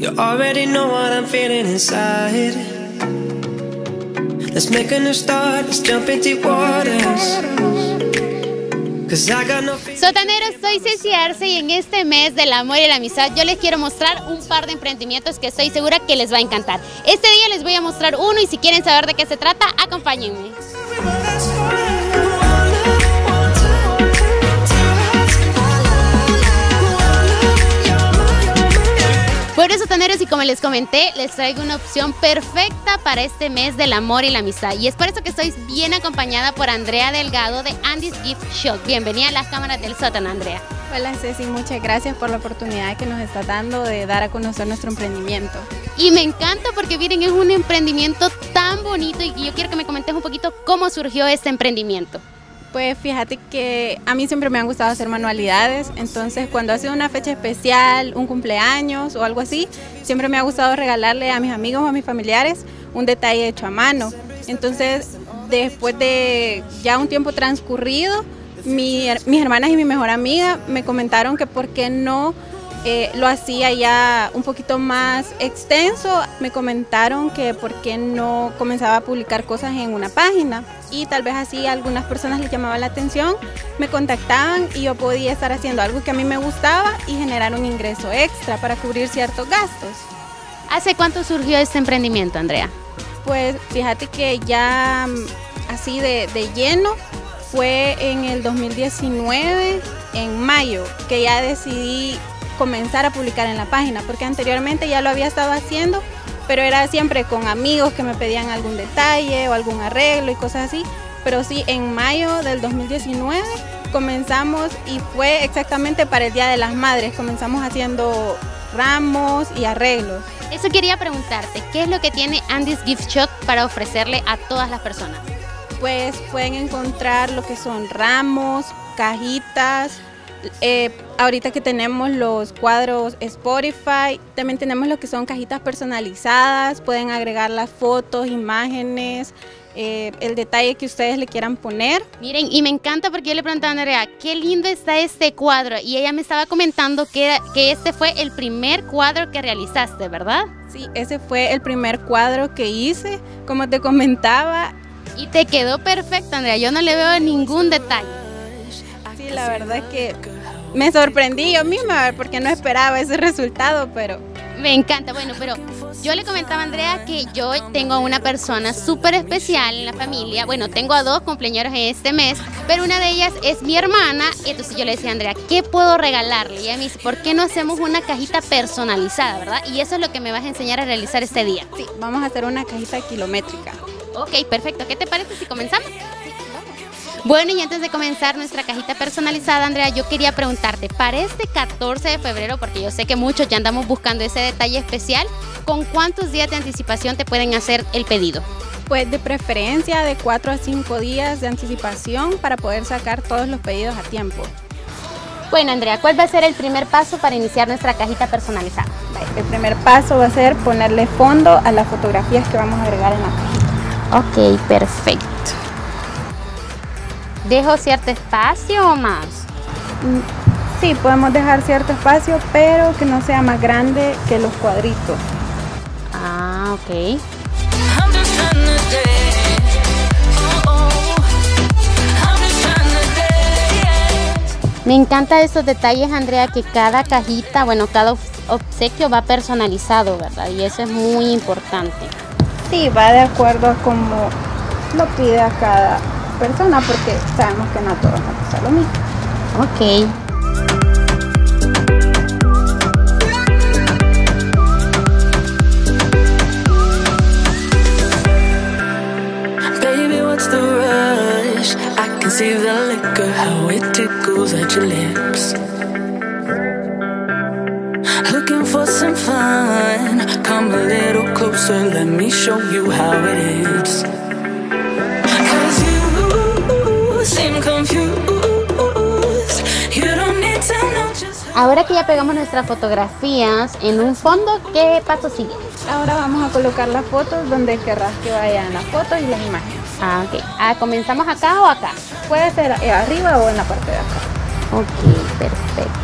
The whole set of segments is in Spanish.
You already know what I'm feeling inside. Let's make a new start, let's jump into waters. Sotaneros, soy Ceci Arce y en este mes del amor y la amistad yo les quiero mostrar un par de emprendimientos que estoy segura que les va a encantar. Este día les voy a mostrar uno y si quieren saber de qué se trata, acompáñenme. Por eso, taneros, y como les comenté, les traigo una opción perfecta para este mes del amor y la amistad. Y es por eso que estoy bien acompañada por Andrea Delgado de Andy's Gift Shop. Bienvenida a las cámaras del sótano, Andrea. Hola Ceci, muchas gracias por la oportunidad que nos está dando de dar a conocer nuestro emprendimiento. Y me encanta porque miren, es un emprendimiento tan bonito y yo quiero que me comentes un poquito cómo surgió este emprendimiento. Pues fíjate que a mí siempre me han gustado hacer manualidades, entonces cuando hace una fecha especial, un cumpleaños o algo así, siempre me ha gustado regalarle a mis amigos o a mis familiares un detalle hecho a mano. Entonces, después de ya un tiempo transcurrido, mis hermanas y mi mejor amiga me comentaron que por qué no eh, lo hacía ya un poquito más extenso. Me comentaron que por qué no comenzaba a publicar cosas en una página y tal vez así a algunas personas les llamaba la atención, me contactaban y yo podía estar haciendo algo que a mí me gustaba y generar un ingreso extra para cubrir ciertos gastos. ¿Hace cuánto surgió este emprendimiento, Andrea? Pues fíjate que ya mm, así de, de lleno fue en el 2019, en mayo, que ya decidí comenzar a publicar en la página, porque anteriormente ya lo había estado haciendo, pero era siempre con amigos que me pedían algún detalle o algún arreglo y cosas así. Pero sí, en mayo del 2019 comenzamos y fue exactamente para el Día de las Madres. Comenzamos haciendo ramos y arreglos. Eso quería preguntarte, ¿qué es lo que tiene Andy's Gift Shop para ofrecerle a todas las personas? Pues pueden encontrar lo que son ramos, cajitas, eh, ahorita que tenemos los cuadros Spotify, también tenemos lo que son cajitas personalizadas, pueden agregar las fotos, imágenes, eh, el detalle que ustedes le quieran poner. Miren, y me encanta porque yo le pregunté a Andrea, qué lindo está este cuadro, y ella me estaba comentando que, que este fue el primer cuadro que realizaste, ¿verdad? Sí, ese fue el primer cuadro que hice, como te comentaba. Y te quedó perfecto, Andrea, yo no le veo ningún detalle la verdad que me sorprendí yo misma porque no esperaba ese resultado, pero... Me encanta, bueno, pero yo le comentaba a Andrea que yo tengo a una persona súper especial en la familia. Bueno, tengo a dos cumpleaños en este mes, pero una de ellas es mi hermana. Y entonces yo le decía a Andrea, ¿qué puedo regalarle? Y ella me dice, ¿por qué no hacemos una cajita personalizada, verdad? Y eso es lo que me vas a enseñar a realizar este día. Sí, vamos a hacer una cajita kilométrica. Ok, perfecto. ¿Qué te parece si comenzamos? Bueno, y antes de comenzar nuestra cajita personalizada, Andrea, yo quería preguntarte, para este 14 de febrero, porque yo sé que muchos ya andamos buscando ese detalle especial, ¿con cuántos días de anticipación te pueden hacer el pedido? Pues de preferencia de 4 a 5 días de anticipación para poder sacar todos los pedidos a tiempo. Bueno, Andrea, ¿cuál va a ser el primer paso para iniciar nuestra cajita personalizada? El primer paso va a ser ponerle fondo a las fotografías que vamos a agregar en la cajita. Ok, perfecto. ¿Dejo cierto espacio o más? Mm, sí, podemos dejar cierto espacio, pero que no sea más grande que los cuadritos. Ah, ok. Me encanta esos detalles, Andrea, que cada cajita, bueno, cada obsequio va personalizado, ¿verdad? Y eso es muy importante. Sí, va de acuerdo a cómo lo pide a cada persona porque sabemos que no a todos nos pasa lo mismo. Ok. Baby, what's the rush? I can see the liquor, how it tickles at your lips. Looking for some fun. Come a little closer, let me show you how it is. Ahora que ya pegamos nuestras fotografías en un fondo, ¿qué paso sigue? Ahora vamos a colocar las fotos donde querrás que vayan las fotos y las imágenes. Ah, ok. Ah, ¿Comenzamos acá o acá? Puede ser arriba o en la parte de acá. Ok, perfecto.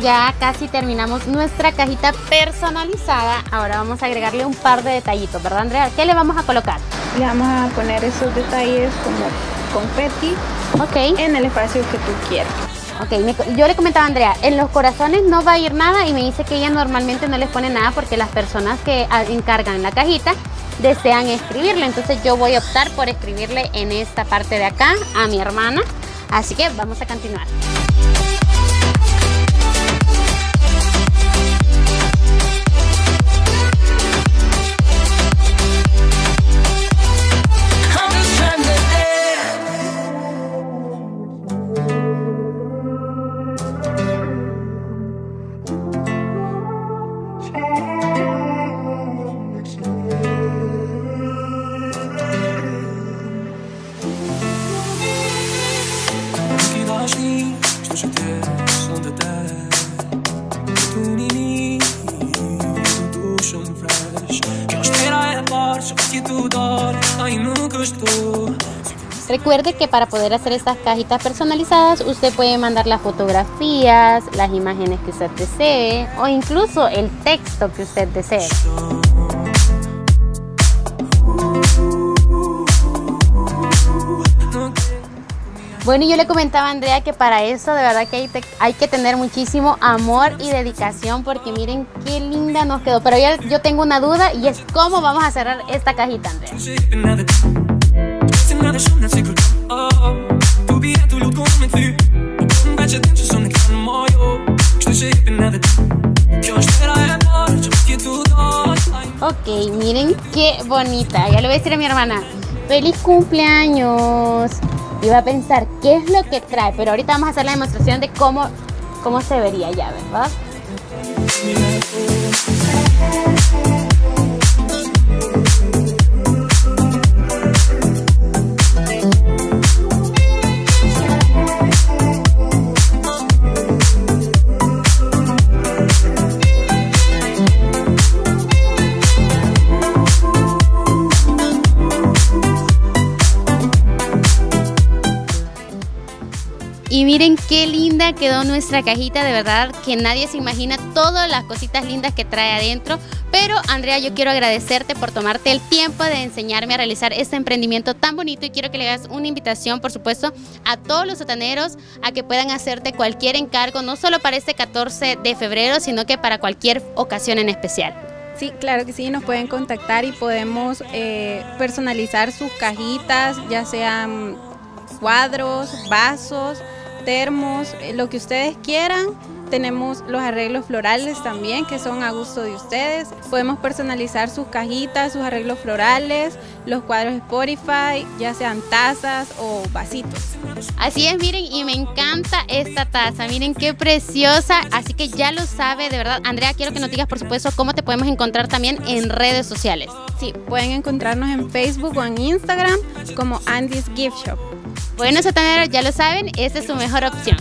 Ya casi terminamos nuestra cajita personalizada. Ahora vamos a agregarle un par de detallitos, ¿verdad, Andrea? ¿Qué le vamos a colocar? Le vamos a poner esos detalles como confeti Ok. en el espacio que tú quieras. Ok, me- yo le comentaba a Andrea, en los corazones no va a ir nada y me dice que ella normalmente no les pone nada porque las personas que encargan la cajita desean escribirle. Entonces yo voy a optar por escribirle en esta parte de acá a mi hermana. Así que vamos a continuar. Recuerde que para poder hacer estas cajitas personalizadas usted puede mandar las fotografías, las imágenes que usted desee o incluso el texto que usted desee. Bueno, y yo le comentaba a Andrea que para eso de verdad que hay, te- hay que tener muchísimo amor y dedicación porque miren qué linda nos quedó. Pero yo, yo tengo una duda y es cómo vamos a cerrar esta cajita, Andrea. Ok, miren qué bonita. Ya le voy a decir a mi hermana, feliz cumpleaños. Va a pensar qué es lo que trae. Pero ahorita vamos a hacer la demostración de cómo, cómo se vería ya, ¿verdad? Y miren qué linda quedó nuestra cajita, de verdad que nadie se imagina todas las cositas lindas que trae adentro. Pero Andrea, yo quiero agradecerte por tomarte el tiempo de enseñarme a realizar este emprendimiento tan bonito y quiero que le hagas una invitación, por supuesto, a todos los sotaneros a que puedan hacerte cualquier encargo, no solo para este 14 de febrero, sino que para cualquier ocasión en especial. Sí, claro que sí, nos pueden contactar y podemos eh, personalizar sus cajitas, ya sean cuadros, vasos, termos, eh, lo que ustedes quieran. Tenemos los arreglos florales también, que son a gusto de ustedes. Podemos personalizar sus cajitas, sus arreglos florales, los cuadros Spotify, ya sean tazas o vasitos. Así es, miren, y me encanta esta taza, miren qué preciosa, así que ya lo sabe, de verdad. Andrea, quiero que nos digas, por supuesto, cómo te podemos encontrar también en redes sociales. Sí, pueden encontrarnos en Facebook o en Instagram como Andy's Gift Shop. Bueno, sotaneros, ya lo saben, esta es su mejor opción.